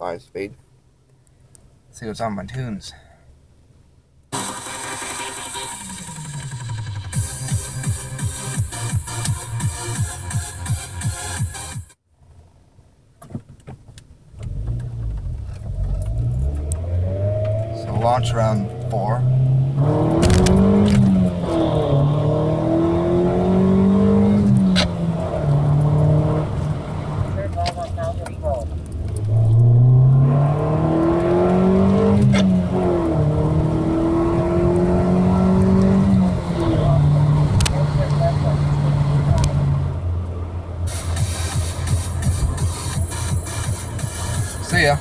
five speed. See what's on my tunes. So launch round four. See ya.